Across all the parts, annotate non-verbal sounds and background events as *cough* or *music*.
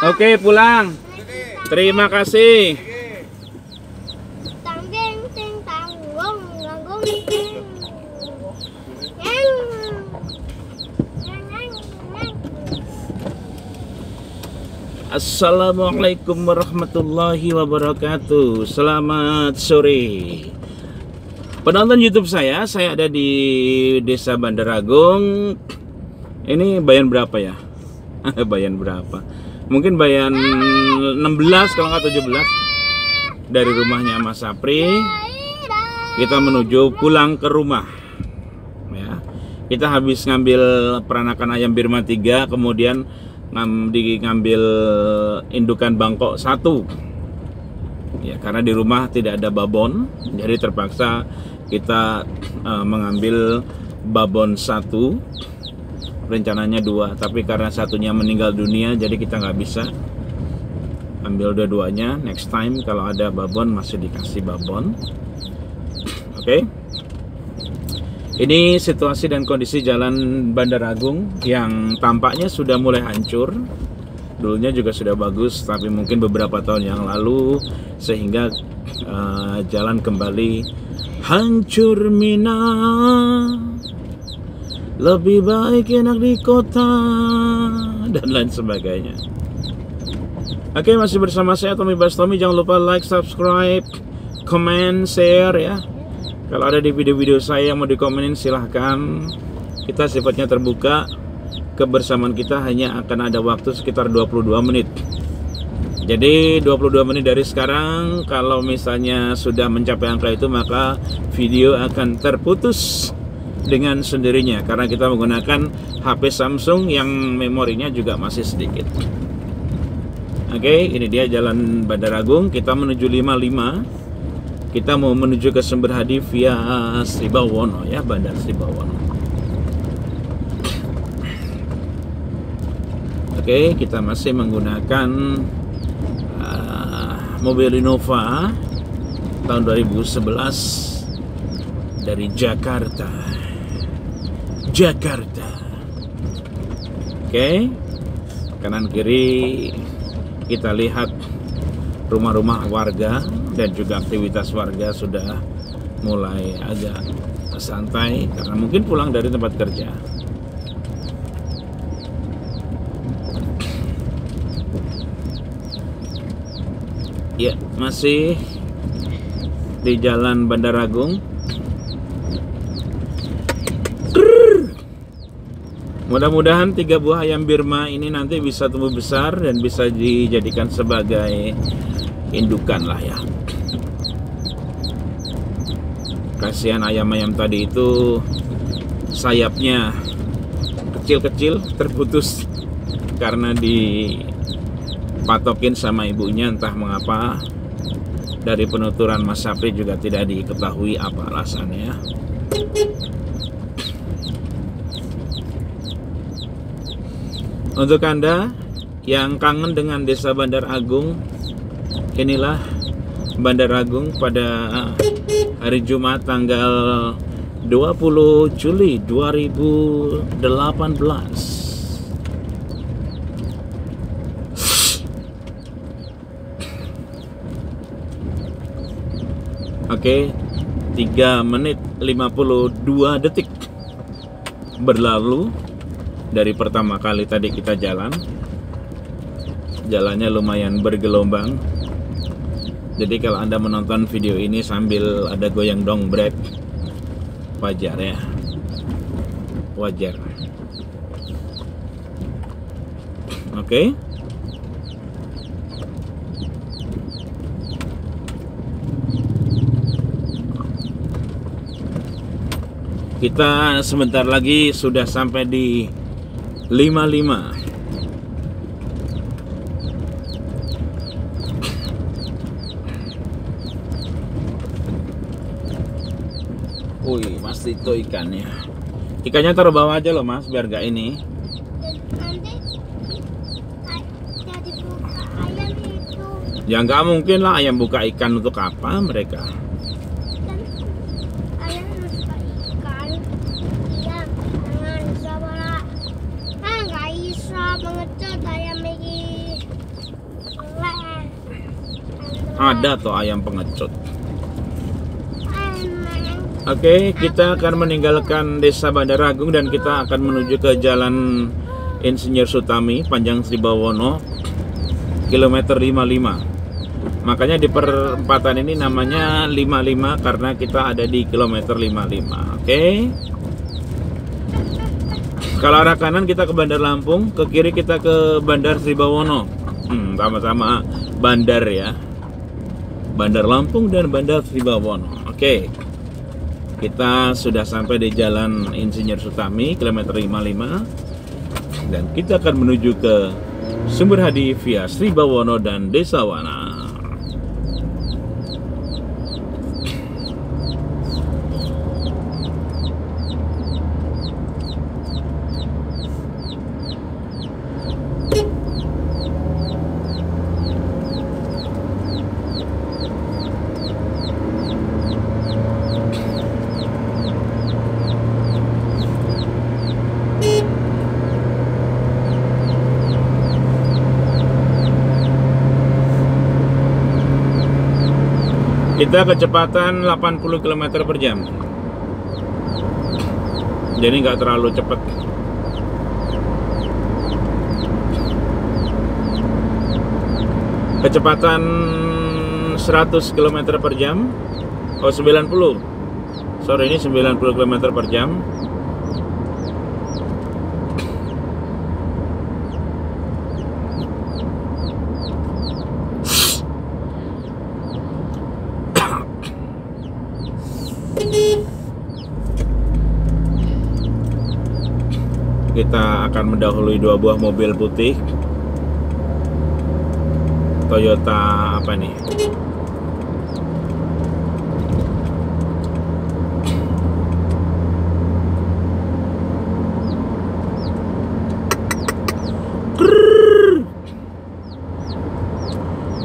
Oke, pulang. Terima kasih. Assalamualaikum warahmatullahi wabarakatuh. Selamat sore. Penonton YouTube saya, saya ada di Desa Bandaragung. Ini bayan berapa ya? *laughs* bayan berapa? Mungkin bayan 16 kalau nggak 17 dari rumahnya Mas Sapri. Kita menuju pulang ke rumah. Ya. Kita habis ngambil peranakan ayam Birma 3, kemudian ngam, di ngambil indukan Bangkok satu. Ya, karena di rumah tidak ada babon, jadi terpaksa kita eh, mengambil babon satu rencananya dua tapi karena satunya meninggal dunia jadi kita nggak bisa ambil dua-duanya. Next time kalau ada babon masih dikasih babon. *clears throat* Oke. Ini situasi dan kondisi jalan Bandar Agung yang tampaknya sudah mulai hancur. Dulunya juga sudah bagus tapi mungkin beberapa tahun yang lalu sehingga uh, jalan kembali hancur mina lebih baik enak di kota dan lain sebagainya. Oke masih bersama saya Tommy Bastomi jangan lupa like, subscribe, comment, share ya. Kalau ada di video-video saya yang mau dikomenin silahkan. Kita sifatnya terbuka. Kebersamaan kita hanya akan ada waktu sekitar 22 menit. Jadi 22 menit dari sekarang kalau misalnya sudah mencapai angka itu maka video akan terputus dengan sendirinya karena kita menggunakan HP Samsung yang memorinya juga masih sedikit. Oke, ini dia Jalan Bandar Agung. Kita menuju 55. Kita mau menuju ke Sumber Hadi via Sribawono ya, Bandar Sribawono. Oke, kita masih menggunakan uh, mobil Innova tahun 2011 dari Jakarta. Jakarta. Oke. Kanan kiri kita lihat rumah-rumah warga dan juga aktivitas warga sudah mulai agak santai karena mungkin pulang dari tempat kerja. Ya, masih di Jalan Bandar Agung Mudah-mudahan tiga buah ayam Birma ini nanti bisa tumbuh besar dan bisa dijadikan sebagai indukan lah ya. Kasihan ayam-ayam tadi itu sayapnya kecil-kecil terputus karena dipatokin sama ibunya entah mengapa dari penuturan Mas Sapri juga tidak diketahui apa alasannya. Untuk Anda yang kangen dengan Desa Bandar Agung, inilah Bandar Agung pada hari Jumat tanggal 20 Juli 2018. Oke, 3 menit 52 detik berlalu dari pertama kali tadi kita jalan jalannya lumayan bergelombang. Jadi kalau anda menonton video ini sambil ada goyang dongbrek wajar ya. Wajar. Oke. Okay. kita sebentar lagi sudah sampai di 55 Wih, mas itu ikannya. Ikannya taruh bawah aja loh mas, biar gak ini. Nanti Ya nggak mungkin lah ayam buka ikan untuk apa mereka. kan ayam suka ikan. Iya, jangan sabar. Ah, nggak bisa mengecat ayam ini. Ada tuh ayam pengecut. Oke, kita akan meninggalkan desa Bandar Agung dan kita akan menuju ke jalan Insinyur Sutami panjang Sribawono kilometer 55. Makanya di perempatan ini namanya 55 karena kita ada di kilometer 55. Oke. Kalau arah kanan kita ke Bandar Lampung, ke kiri kita ke Bandar Sribawono. Hmm, sama-sama bandar ya. Bandar Lampung dan Bandar Sribawono. Oke. Kita sudah sampai di Jalan Insinyur Sutami kilometer 55 dan kita akan menuju ke Sumber Hadi via Sribawono dan Desa Wana. Kita kecepatan 80 km per jam. Jadi nggak terlalu cepat. Kecepatan 100 km per jam. Oh 90. Sorry ini 90 km per jam. Kita akan mendahului dua buah mobil putih Toyota apa nih?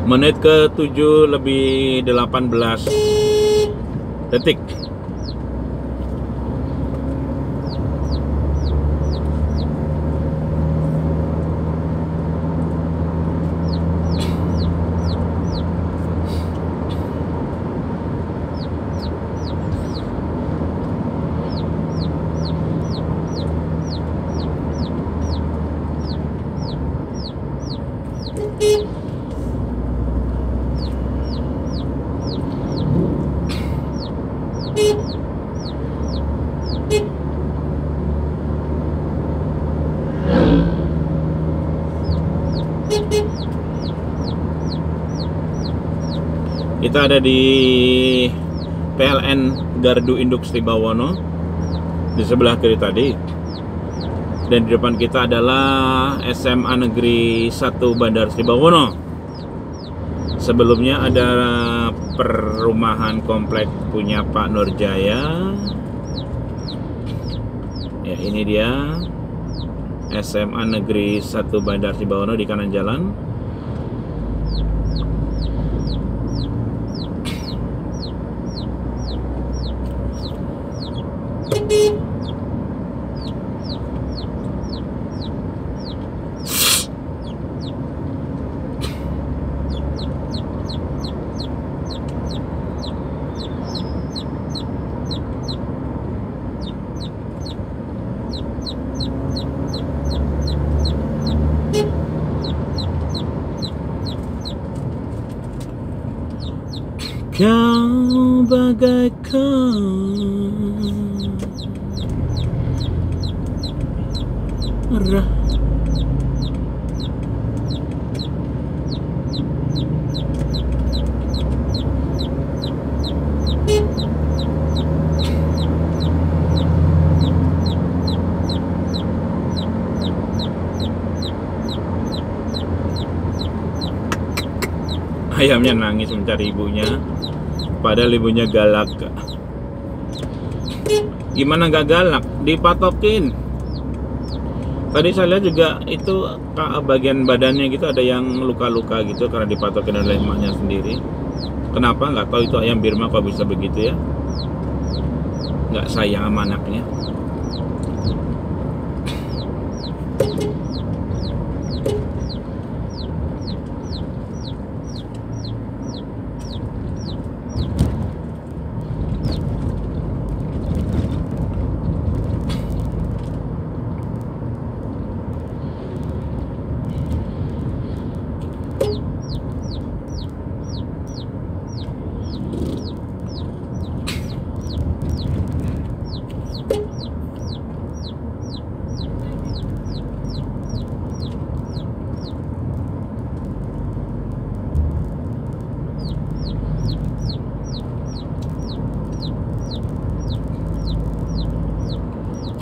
Menit ke 7 lebih 18 detik. Kita ada di PLN Gardu Induk Sribawono di sebelah kiri tadi. Dan di depan kita adalah SMA Negeri 1 Bandar Sribawono. Sebelumnya ada perumahan komplek punya Pak Nurjaya. Ya, ini dia SMA Negeri 1 Bandar Sribawono di kanan jalan. Ayamnya nangis mencari ibunya Padahal ibunya galak Gimana gak galak? Dipatokin Tadi saya lihat juga itu bagian badannya gitu ada yang luka-luka gitu karena dipatokin oleh emaknya sendiri. Kenapa? Nggak tahu itu ayam Birma kok bisa begitu ya? Nggak sayang sama anaknya.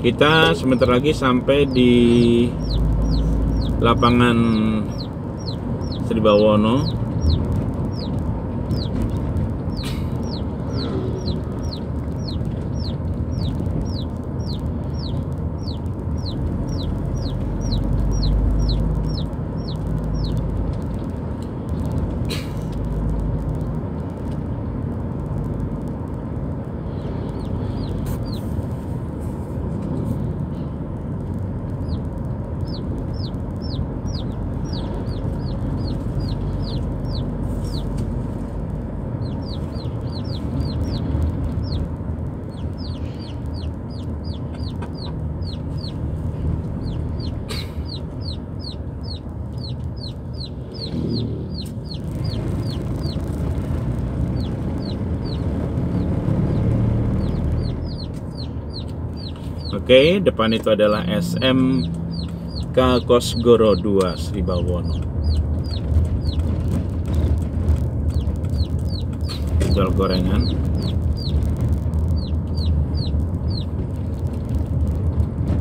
Kita sebentar lagi sampai di lapangan Sribawono. Oke, depan itu adalah SMK Kosgoro 2 Sribawono. Jual gorengan.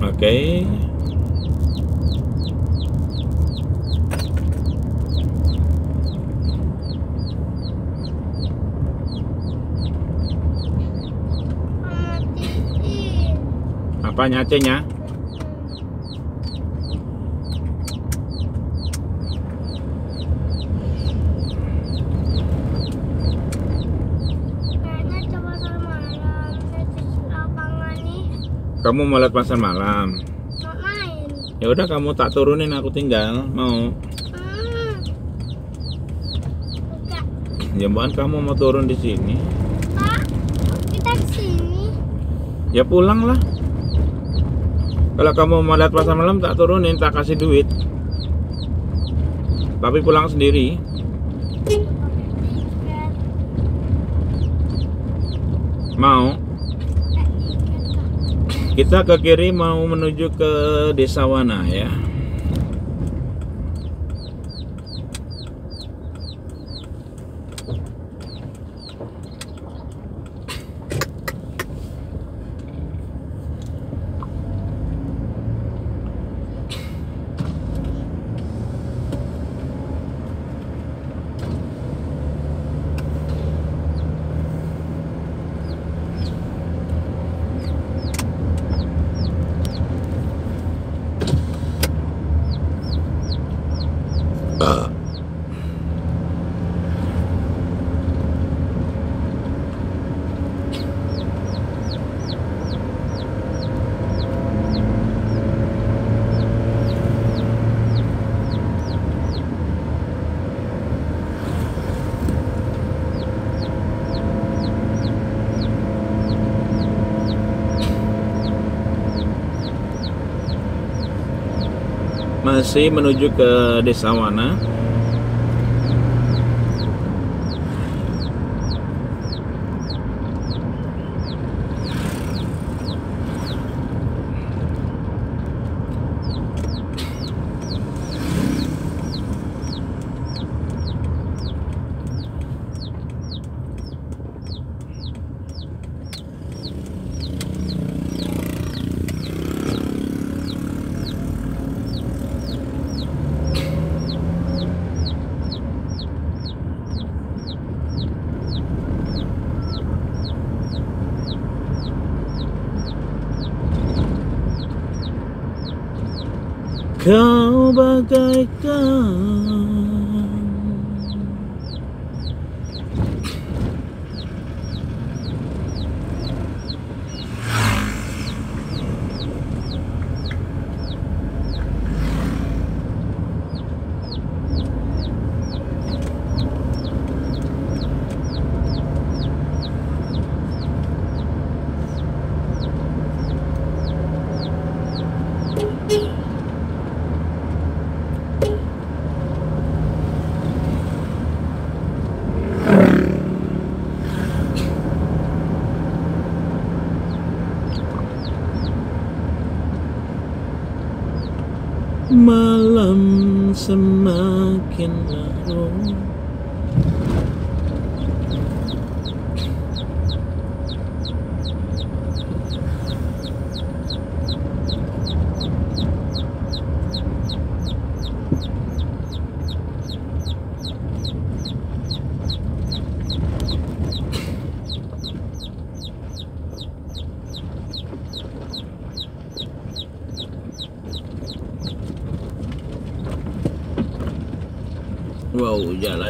Oke. Sama Titi. Apanya di lapangan nih. Kamu mau lihat pasar malam? Mau main. Ya udah kamu tak turunin aku tinggal. Mau? Hmm. Jambuan kamu mau turun di sini? Pak, kita ke sini. Ya pulang lah. Kalau kamu mau lihat pasar malam tak turunin, tak kasih duit. Tapi pulang sendiri. Mau? Kita ke kiri mau menuju ke Desa Wana ya. Masih menuju ke Desa Wana.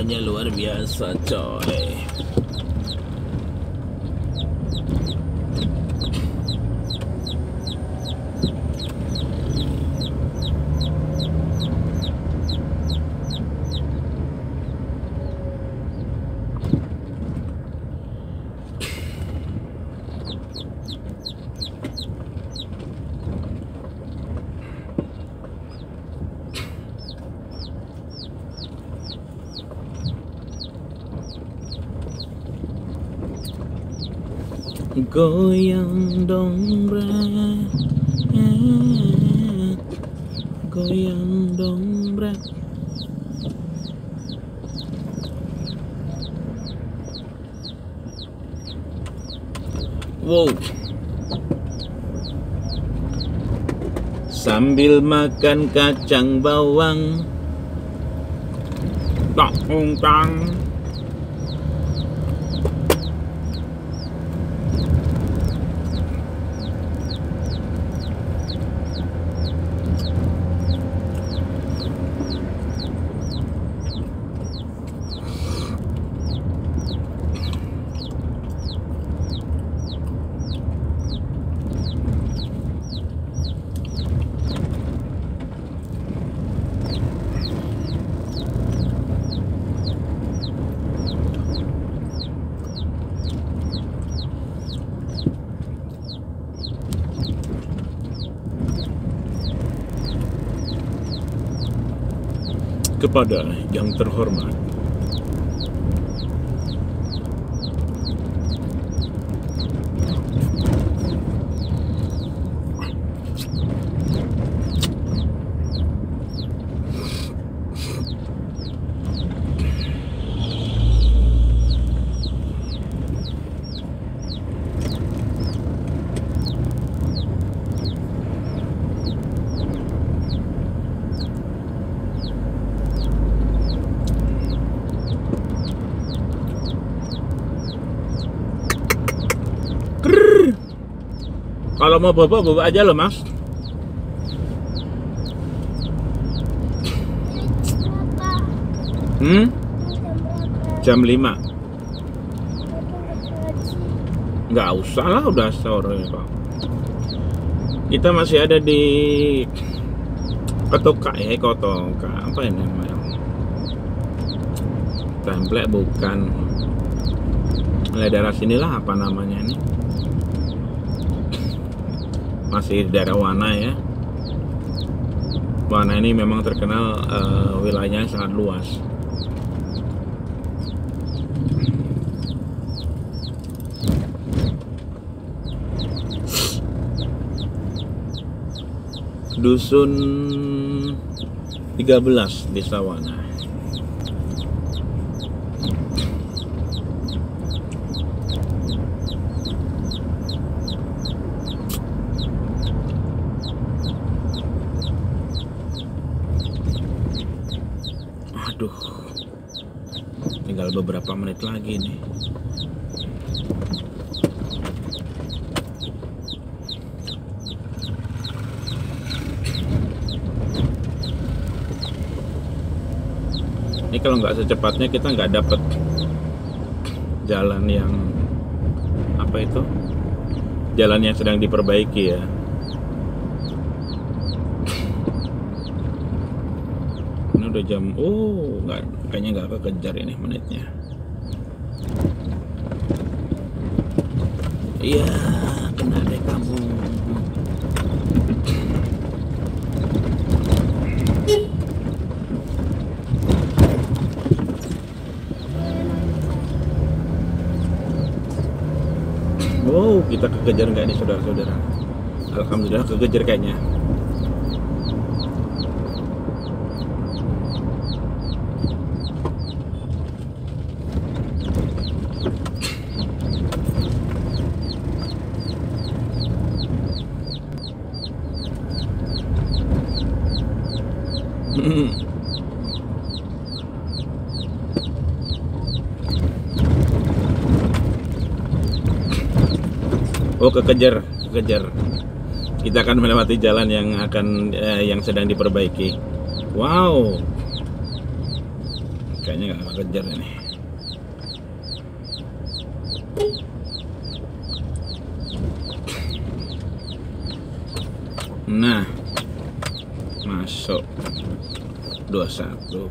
Jalannya luar biasa, coy. Goyang dong Eh, Goyang dong brak Wow. Sambil makan kacang bawang. Tak tang kepada yang terhormat. Mau bawa bawa aja loh mas. Hmm? Jam berapa? Jam 5 Aku ngaji. Nggak usah lah udah sore kok. Kita masih ada di Kotoka ya Kotoka apa ini namanya? Template bukan. Daerah sinilah apa namanya ini? Masih di daerah Wana ya. Wana ini memang terkenal eh, wilayahnya sangat luas. Dusun 13 Desa Wana. Tinggal beberapa menit lagi nih. Ini kalau nggak secepatnya kita nggak dapet jalan yang apa itu? Jalan yang sedang diperbaiki ya. Ini udah jam, oh nggak kayaknya nggak kekejar ini menitnya. Iya, deh kamu. Wow, kita kekejar nggak nih saudara-saudara? Alhamdulillah kekejar kayaknya. Oh kekejar, kekejar. Kita akan melewati jalan yang akan eh, yang sedang diperbaiki. Wow. Kayaknya nggak kejar ini. Nah, masuk 21.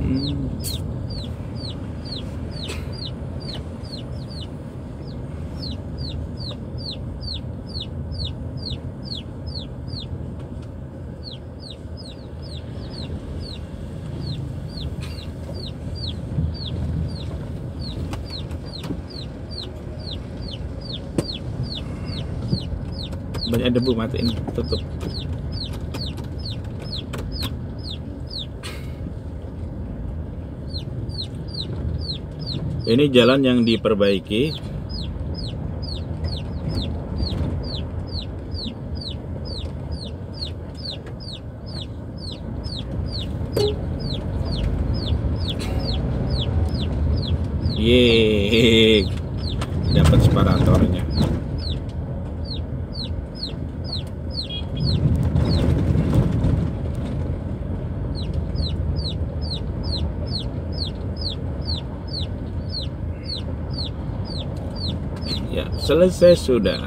Hmm. Banyak debu matiin. Tutup. Ini jalan yang diperbaiki. Yeay, dapat separatornya. Ya, selesai sudah.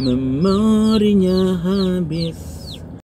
Memorinya habis.